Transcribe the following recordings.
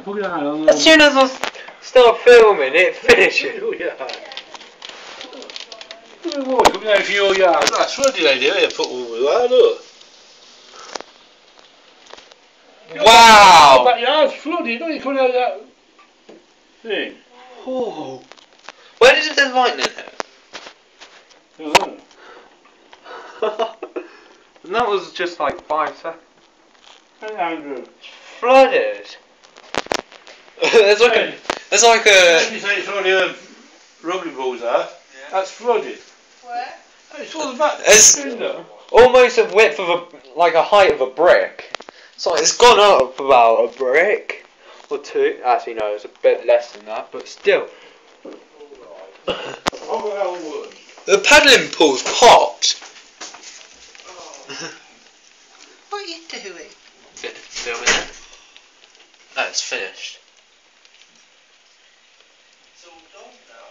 put your hand on As soon as I start filming, it finishes. Oh, your yard. Look at the water coming out from your yard. That's what did I do? I put all the way look. Your Wow! backyard's flooded, look, you're coming out of that thing. Oh. Where did the lightning hit? Oh. and that was just like five seconds. Hey, Andrew. Flooded. there's like a, there's like a. you say it's only a rugby balls there, that's flooded. Where? It's all the back It's- window. almost a width of a like a height of a brick. So it's gone up about a brick or two. Actually, no, it's a bit less than that, but still. Oh, Elwood. The paddling pool's popped. What are you doing? Filming it. No, it's finished.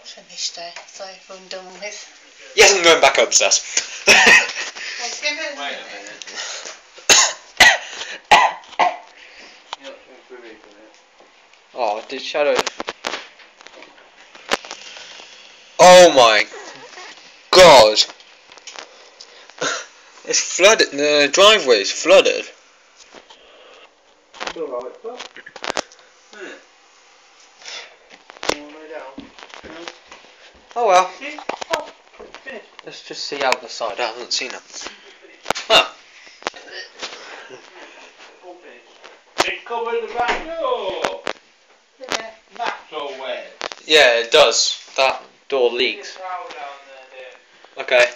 Finished there, so I'm done with. Yes, I'm going back upstairs. Let's give it a minute. oh, did Shadow. Oh my god. It's flooded. The driveway's flooded. It's all right, but- Oh well. Oh, Let's just see out the side. I haven't seen it. Huh. It covered the back door. Yeah. That's. Yeah, it does. That door leaks. Okay.